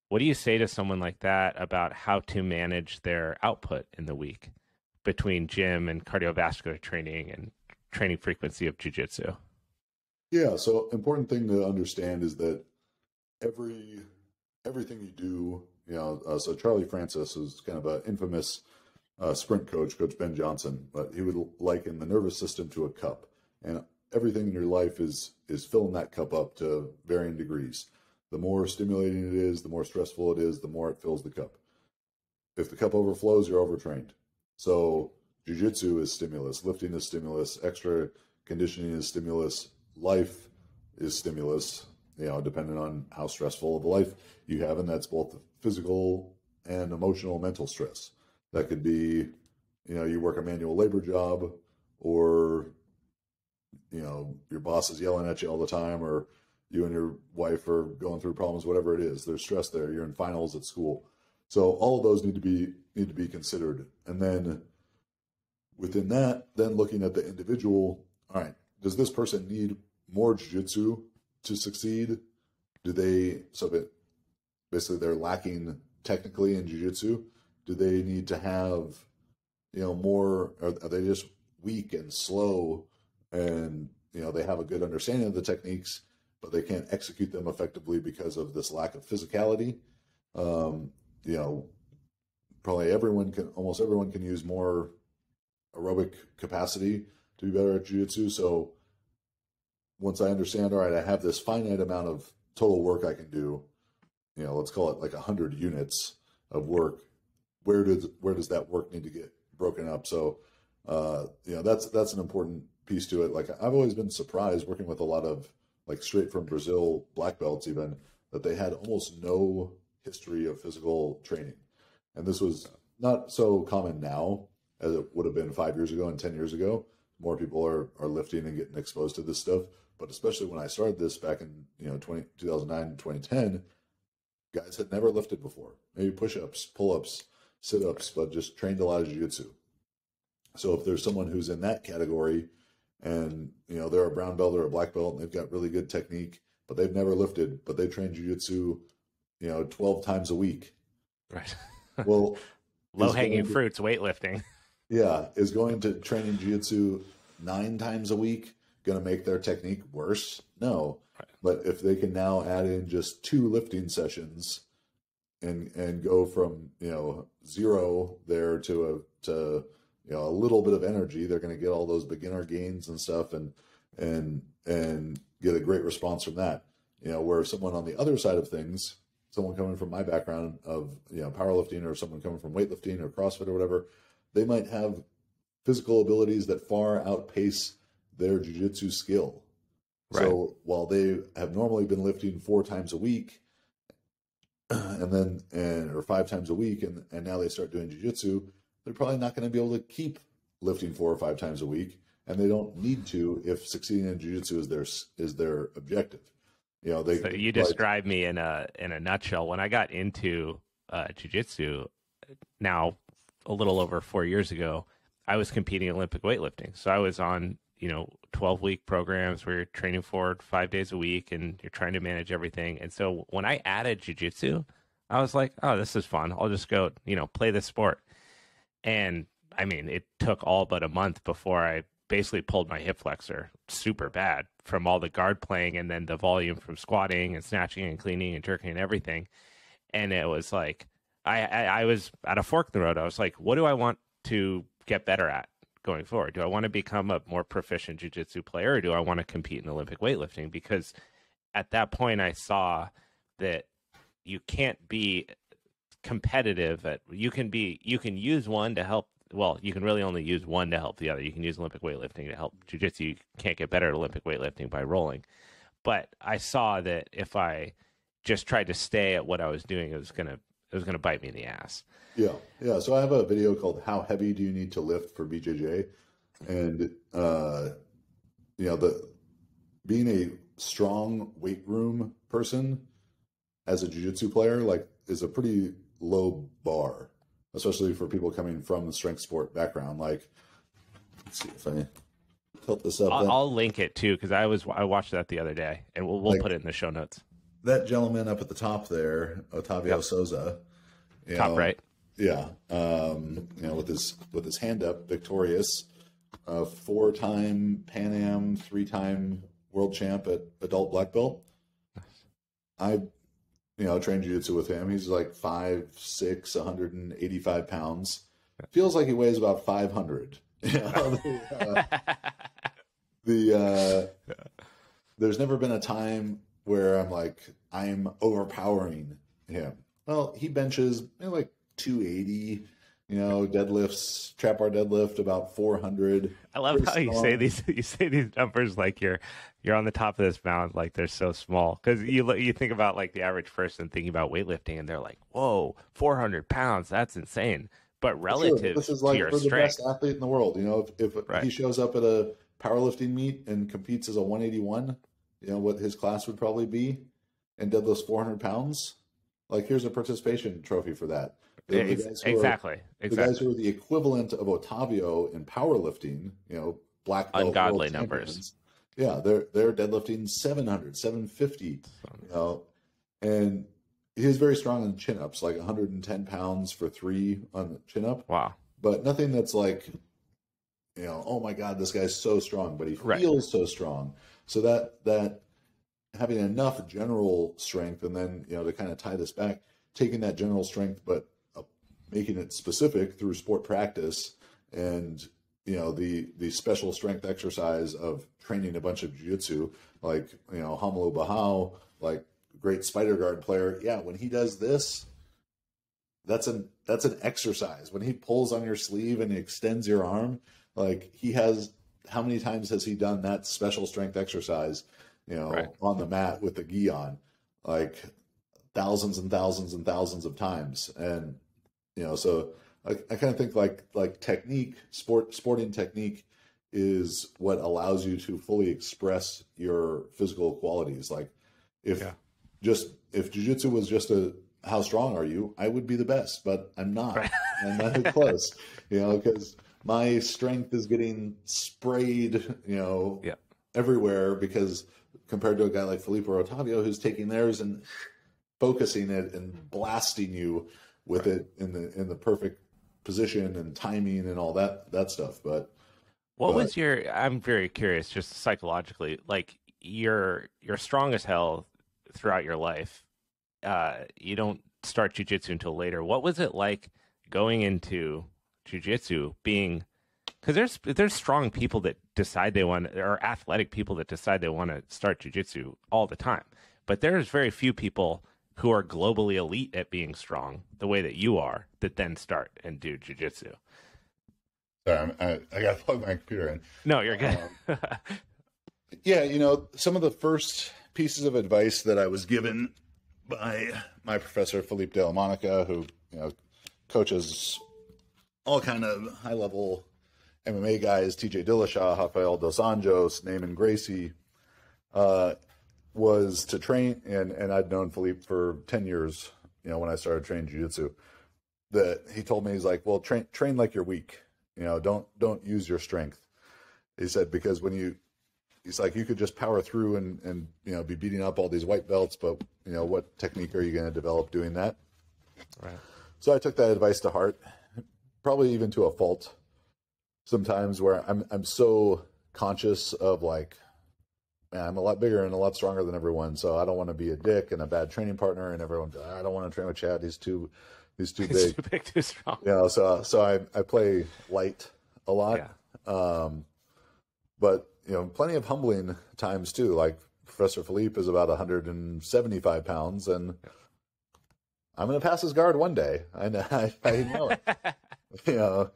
what do you say to someone like that about how to manage their output in the week between gym and cardiovascular training and training frequency of jujitsu? Yeah, so important thing to understand is that every everything you do, you know. Uh, so Charlie Francis is kind of an infamous uh, sprint coach, Coach Ben Johnson, but he would liken the nervous system to a cup, and everything in your life is is filling that cup up to varying degrees. The more stimulating it is, the more stressful it is, the more it fills the cup. If the cup overflows, you're overtrained. So jujitsu is stimulus, lifting is stimulus, extra conditioning is stimulus, life is stimulus, you know, depending on how stressful of a life you have. And that's both physical and emotional, mental stress. That could be, you know, you work a manual labor job or, you know, your boss is yelling at you all the time or you and your wife are going through problems, whatever it is. There's stress there. You're in finals at school. So all of those need to be need to be considered. And then within that, then looking at the individual, all right, does this person need more jiu-jitsu to succeed? Do they so that basically they're lacking technically in jiu-jitsu? Do they need to have you know more? Are, are they just weak and slow, and you know they have a good understanding of the techniques, but they can't execute them effectively because of this lack of physicality? Um, you know, probably everyone can almost everyone can use more aerobic capacity to be better at jiu-jitsu. So once I understand, all right, I have this finite amount of total work I can do, you know, let's call it like a hundred units of work. Where does where does that work need to get broken up? So, uh, you know, that's that's an important piece to it. Like I've always been surprised working with a lot of like straight from Brazil black belts, even that they had almost no history of physical training, and this was not so common now as it would have been five years ago and ten years ago. More people are are lifting and getting exposed to this stuff but especially when I started this back in you know 20, 2009 2010, guys had never lifted before. Maybe push-ups, pull-ups, sit-ups, but just trained a lot of jiu-jitsu. So if there's someone who's in that category and you know they're a brown belt or a black belt and they've got really good technique, but they've never lifted, but they train jujitsu, you know, 12 times a week. Right. Well, low hanging to- fruits, weightlifting. Yeah, is going to training jiu-jitsu nine times a week going to make their technique worse? No. But if they can now add in just two lifting sessions and and go from, you know, zero there to a to you know, a little bit of energy, they're going to get all those beginner gains and stuff and and and get a great response from that. You know, where someone on the other side of things, someone coming from my background of, you know, powerlifting or someone coming from weightlifting or CrossFit or whatever, they might have physical abilities that far outpace their jujitsu skill. So while they have normally been lifting four times a week, and then and or five times a week, and and now they start doing jujitsu, they're probably not going to be able to keep lifting four or five times a week, and they don't need to if succeeding in jujitsu is their is their objective. You know, they So you like- described me in a in a nutshell. When I got into uh, jujitsu, now a little over four years ago, I was competing Olympic weightlifting. So I was on you know twelve week programs where you're training for five days a week and you're trying to manage everything. And so when I added jujitsu, I was like, oh, this is fun. I'll just go you know play this sport. And I mean, it took all but a month before I basically pulled my hip flexor super bad from all the guard playing and then the volume from squatting and snatching and cleaning and jerking and everything. And it was like, I, I, I was at a fork in the road. I was like, what do I want to get better at going forward? Do I want to become a more proficient jujitsu player or do I want to compete in Olympic weightlifting? Because at that point, I saw that you can't be competitive at you can be you can use one to help well you can really only use one to help the other. You can use olympic weightlifting to help jiu-jitsu. You can't get better at olympic weightlifting by rolling. But i saw that if i just tried to stay at what i was doing it was gonna it was gonna bite me in the ass. Yeah, yeah. So I have a video called "How Heavy Do You Need to Lift for BJJ," and uh, you know the being a strong weight room person as a jiu-jitsu player like is a pretty low bar, especially for people coming from the strength sport background. Like, let's see if I tilt this up. I'll, I'll link it too because i was i watched that the other day and we'll, we'll Like- put it in the show notes that gentleman up at the top there, Otavio Yep. Sousa. top know, right Yeah, um, you know, with his with his hand up, victorious, uh, four-time Pan Am, three-time world champ at adult black belt. I, you know, trained jiu-jitsu with him. He's like five six, 185 pounds. Feels like he weighs about 500. You know, the, uh, the uh, there's never been a time where I'm like I'm overpowering him. Well, he benches you know, like 280, you know, deadlifts, trap bar deadlift about 400. I love Pretty how you say these. You say these numbers like you're you're on the top of this mountain, like they're so small. Because you you think about like the average person thinking about weightlifting, and they're like, "Whoa, 400 pounds, that's insane." But Sure, relative this is to like your for the best athlete in the world. You know, if, if Right. he shows up at a powerlifting meet and competes as a 181, you know what his class would probably be, and deadlifts 400 pounds. Like here's a participation trophy for that. The- the who are- exactly, the guys who are the equivalent of Otavio in powerlifting, you know, black belt Ungodly numbers. Yeah, they're they're deadlifting 700, 750, you know, and he's very strong in chin ups, like 110 pounds for three on the chin up, wow, but nothing that's like, you know, oh my god, this guy's so strong, but he Right. feels so strong. So that that having enough general strength, and then you know to kind of tie this back, taking that general strength, but uh, making it specific through sport practice, and you know the the special strength exercise of training a bunch of jiu-jitsu, like you know Romulo Barral, like great spider guard player. Yeah, when he does this, that's an that's an exercise. When he pulls on your sleeve and extends your arm, like he has how many times has he done that special strength exercise, you know, Right. on the mat with the gi on? Like thousands and thousands and thousands of times. And you know, so I, I kind of think like like technique, sport sporting technique is what allows you to fully express your physical qualities. Like if Yeah. just if jujitsu was just a how strong are you? I would be the best, but I'm not. Right. I'm not close. You know, because my strength is getting sprayed, you know, yeah. everywhere because compared to a guy like Felipe or Otavio who's taking theirs and focusing it and blasting you with right. it in the in the perfect position and timing and all that that stuff. But what but, was your? I'm very curious, just psychologically, like you're you're strong as hell throughout your life. Uh, you don't start jujitsu until later. What was it like going into jujitsu, being because there's there's strong people that decide they want or athletic people that decide they want to start jujitsu all the time, but there's very few people who are globally elite at being strong the way that you are that then start and do jujitsu. Sorry, I, I got to plug my computer in. No, you're good. Um, yeah, you know, some of the first pieces of advice that I was given by my professor Philippe Della Monica, who you know coaches all kind of high level MMA guys, TJ Dillashaw, Rafael Dos Anjos, Neiman Gracie, uh, was to train, and, and I'd known Felipe for 10 years, you know, when I started training jiu-jitsu, that he told me, he's like, well, train, train like you're weak, you know, don't, don't use your strength. He said, because when you, he's like, you could just power through and, and, you know, be beating up all these white belts, but, you know, what technique are you going to develop doing that? Right. So I took that advice to heart, probably even to a fault sometimes where I'm, I'm so conscious of like, man, I'm a lot bigger and a lot stronger than everyone, so I don't want to be a dick and a bad training partner. And everyone, I don't want to train with Chad. He's too, he's too he's big, too big, too strong. You know, so so I I play light a lot, yeah. um, but you know, plenty of humbling times too. Like Professor Philippe is about 175 pounds, and I'm going to pass his guard one day. I know, I, I know it. you know,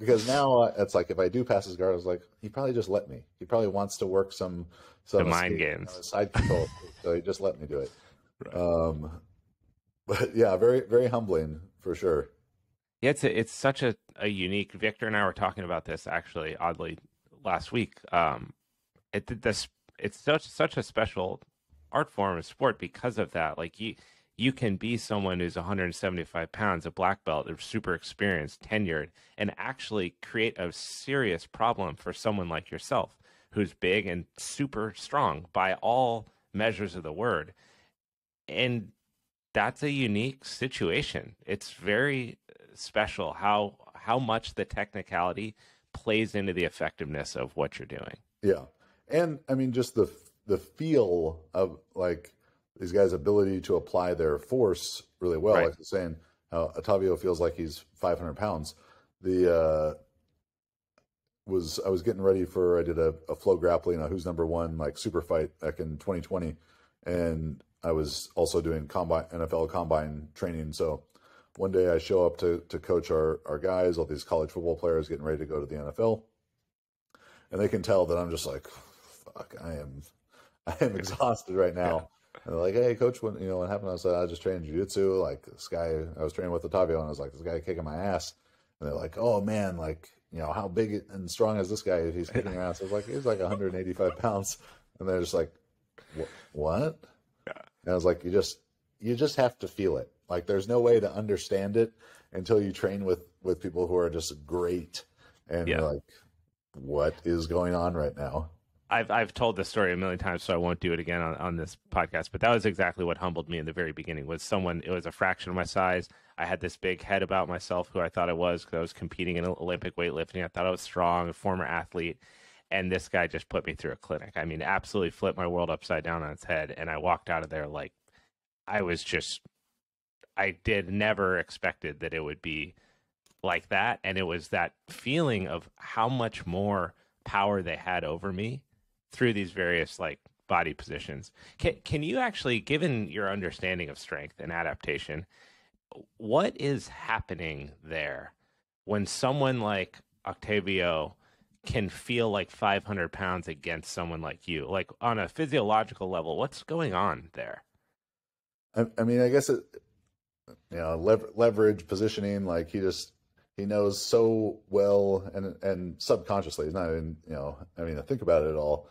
because now it's like if I do pass his guard, I was like, he probably just let me. He probably wants to work some some mind games, side control, so he just let me do it. Right. Um, but yeah, very very humbling for sure. Yeah, it's a, it's such a, a unique. Victor and I were talking about this actually, oddly, last week. Um, it this it's such such a special art form of sport because of that. Like you you can be someone who's 175 pounds, a black belt, super experienced, tenured, and actually create a serious problem for someone like yourself who's big and super strong by all measures of the word. And that's a unique situation. It's very uh, special how how much the technicality plays into the effectiveness of what you're doing. Yeah. And I mean just the the feel of like these guys' ability to apply their force really well. Right. Like I was saying, how Otavio feels like he's 500 pounds. The uh, was I was getting ready for I did a, a FloGrappling, a who's number one like super fight back in 2020, and I was also doing combine NFL combine training. So one day I show up to to coach our our guys, all these college football players getting ready to go to the NFL, and they can tell that I'm just like, fuck, I am I am exhausted right now. And they're like, hey, coach, when you know what happened? I said, I just trained jiu-jitsu. Like this guy, I was training with Otavio, and I was like, this guy kicking my ass. And they're like, oh man, like you know, how big and strong is this guy if he's kicking your ass? I was like, he's like 185 pounds. And they're just like, what? Yeah. And I was like, you just you just have to feel it. Like there's no way to understand it until you train with with people who are just great and yeah. like, what is going on right now? I've I've told this story a million times, so I won't do it again on, on this podcast. But that was exactly what humbled me in the very beginning. Was someone? It was a fraction of my size. I had this big head about myself, who I thought I was because I was competing in Olympic weightlifting. I thought I was strong, a former athlete, and this guy just put me through a clinic. I mean, absolutely flipped my world upside down on its head, and I walked out of there like I was just. I did never expected that it would be like that, and it was that feeling of how much more power they had over me through these various like body positions. Can can you actually, given your understanding of strength and adaptation, what is happening there when someone like Otavio can feel like 500 pounds against someone like you? Like on a physiological level, what's going on there? I, I mean, I guess it, you know, lever- leverage positioning. Like he just he knows so well, and and subconsciously, he's not even you know. I mean, think about it at all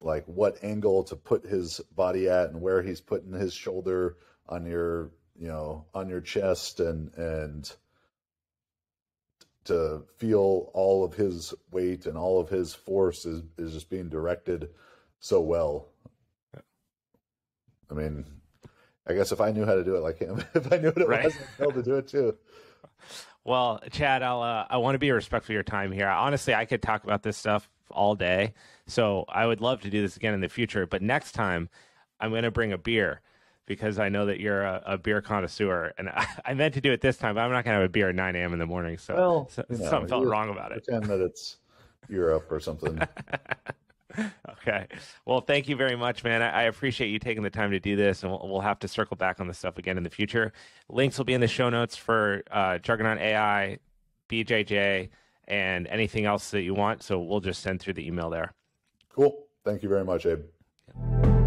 like what angle to put his body at and where he's putting his shoulder on your you know on your chest and and to feel all of his weight and all of his force is is just being directed so well. I mean, I guess if I knew how to do it like him, if I knew what it right. was, I'd be able to do it too. Well, Chad, I'll uh, I want to be respectful of your time here. Honestly, I could talk about this stuff all day, so I would love to do this again in the future. But next time, I'm going to bring a beer because I know that you're a, a beer connoisseur, and I, I, meant to do it this time, but I'm not going to have a beer at 9 a.m. in the morning. So, well, so know, something felt wrong about it. Pretend that it's Europe or something. okay. Well, thank you very much, man. I, I, appreciate you taking the time to do this, and we'll, we'll, have to circle back on this stuff again in the future. Links will be in the show notes for uh, Juggernaut AI, BJJ, and anything else that you want. So we'll just send through the email there. Cool. Thank you very much, Abe.